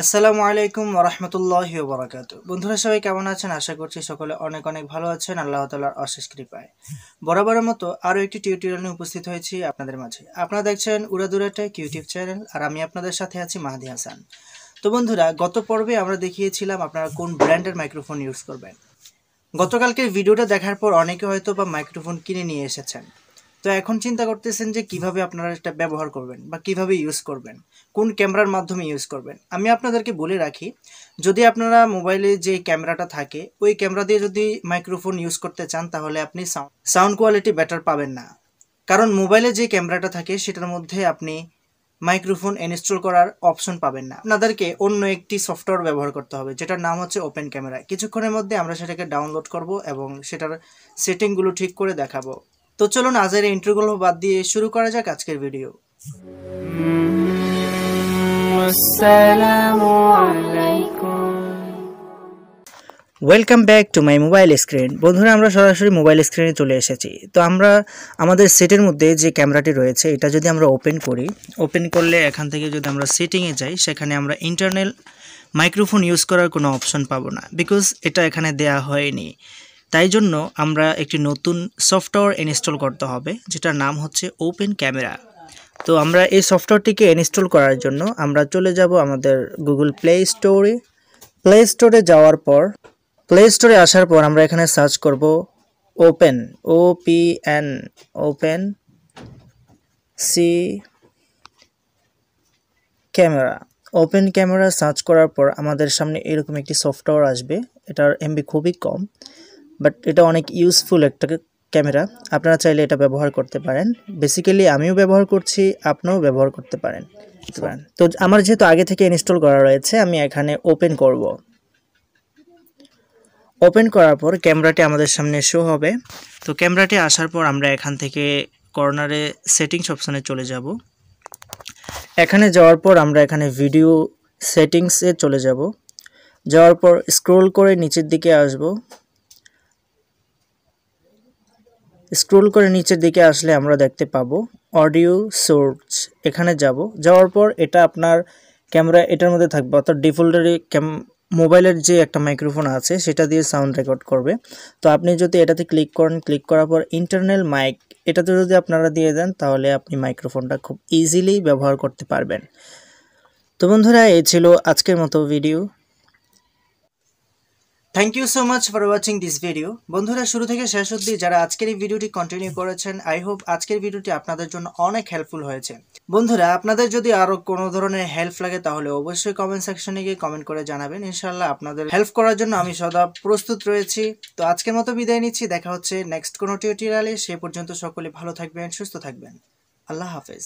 আসসালামু আলাইকুম ওরহমতুল্লাহি ওবরাকাত। বন্ধুরা, সবাই কেমন আছেন? আশা করছি সকলে অনেক অনেক ভালো আছেন। আল্লাহ তালার অশেষ কৃপায়। বরাবরের মতো আরও একটি টিউটোরিয়াল নিয়ে উপস্থিত হয়েছি আপনাদের মাঝে। আপনারা দেখছেন উড়াদুরাটেক ইউটিউব চ্যানেল, আর আমি আপনাদের সাথে আছি মাহাদি হাসান। তো বন্ধুরা, গত পর্বে আমরা দেখিয়েছিলাম আপনারা কোন ব্র্যান্ডের মাইক্রোফোন ইউজ করবেন। গতকালকের ভিডিওটা দেখার পর অনেকে হয়তো বা মাইক্রোফোন কিনে নিয়ে এসেছেন। তো এখন চিন্তা করতেছেন যে কীভাবে আপনারা এটা ব্যবহার করবেন বা কীভাবে ইউজ করবেন? কোন ক্যামেরার মাধ্যমে ইউজ করবেন? আমি আপনাদেরকে বলে রাখি, যদি আপনারা মোবাইলে যে ক্যামেরাটা থাকে, ওই ক্যামেরা দিয়ে যদি মাইক্রোফোন ইউজ করতে চান, তাহলে আপনি সাউন্ড কোয়ালিটি বেটার পাবেন না। কারণ মোবাইলে যে ক্যামেরাটা থাকে, সেটার মধ্যে আপনি মাইক্রোফোন ইনস্টল করার অপশন পাবেন না। আপনাদেরকে অন্য একটি সফটওয়্যার ব্যবহার করতে হবে, যেটার নাম হচ্ছে ওপেন ক্যামেরা কিছুক্ষণের মধ্যে আমরা সেটাকে ডাউনলোড করব এবং সেটার সেটিংগুলো ঠিক করে দেখাবো। তো চলুন আজের ইন্ট্রোগুলো বাদ দিয়ে শুরু করা যাক আজকের ভিডিও আসসালামু আলাইকুম। Welcome back to my mobile screen বন্ধুরা আমরা সরাসরি মোবাইল স্ক্রিনে চলে এসেছি। তো আমরা আমাদের সেটের মধ্যে যে ক্যামেরাটি রয়েছে এটা যদি আমরা ওপেন করি ওপেন করলে এখান থেকে যদি আমরা সেটিংয়ে যাই সেখানে আমরা ইন্টারনাল মাইক্রোফোন ইউজ করার কোনো অপশন পাবো না বিকজ এটা এখানে দেয়া হয়নি। তাই জন্য আমরা একটি নতুন সফটওয়্যার ইনস্টল করতে হবে, যেটার নাম হচ্ছে ওপেন ক্যামেরা তো আমরা এই সফটওয়্যারটিকে ইনস্টল করার জন্য আমরা চলে যাব আমাদের গুগল প্লে স্টোরে প্লে স্টোরে যাওয়ার পর প্লে স্টোরে আসার পর আমরা এখানে সার্চ করব open O P N open C camera open camera search করার পর আমাদের সামনে এরকম একটি সফটওয়্যার আসবে, এটার এমবি খুবই কম। বাট এটা অনেক ইউজফুল একটা ক্যামেরা। আপনারা চাইলে এটা ব্যবহার করতে পারেন। বেসিক্যালি আমিও ব্যবহার করছি আপনিও ব্যবহার করতে পারেন? তো আমার যেহেতু আগে থেকে ইনস্টল করা রয়েছে আমি এখানে ওপেন করব। ওপেন করার পর ক্যামেরাটি আমাদের সামনে শো হবে। তো ক্যামেরাটি আসার পর আমরা এখান থেকে কর্নারে সেটিংস অপশানে চলে যাব। এখানে যাওয়ার পর আমরা এখানে ভিডিও সেটিংসে চলে যাব। যাওয়ার পর স্ক্রোল করে নিচের দিকে আসব। স্ক্রোল করে নিচের দিকে আসলে আমরা দেখতে পাবো অডিও সোর্স এখানে যাব। যাওয়ার পর এটা আপনার ক্যামেরা এটার মধ্যে থাকবে। অর্থাৎ ডিফল্টারি ক্যাম মোবাইলের যে একটা মাইক্রোফোন আছে, সেটা দিয়ে সাউন্ড রেকর্ড করবে। তো আপনি যদি এটাতে ক্লিক করেন ক্লিক করার পর ইন্টারনাল মাইক এটাতে যদি আপনারা দিয়ে দেন, তাহলে আপনি মাইক্রোফোনটা খুব ইজিলি ব্যবহার করতে পারবেন। তো বন্ধুরা, এই ছিল আজকের মতো video thank you so much for watching this video বন্ধুরা, শুরু থেকে শেষ অবধি যারা আজকের এই ভিডিওটি কন্টিনিউ করেছেন আই হোপ আজকের ভিডিওটি আপনাদের জন্য অনেক হেল্পফুল হয়েছে। বন্ধুরা, আপনাদের যদি আরও কোনো ধরনের হেল্প লাগে, তাহলে অবশ্যই কমেন্ট সেকশনে গিয়ে কমেন্ট করে জানাবেন। ইনশাল্লাহ আপনাদের হেল্প করার জন্য আমি সদা প্রস্তুত রয়েছি। তো আজকের মতো বিদায় নিচ্ছি, দেখা হচ্ছে নেক্সট কোনো টিউটোরিয়ালে সে পর্যন্ত সকলে ভালো থাকবেন, সুস্থ থাকবেন। আল্লাহ হাফেজ।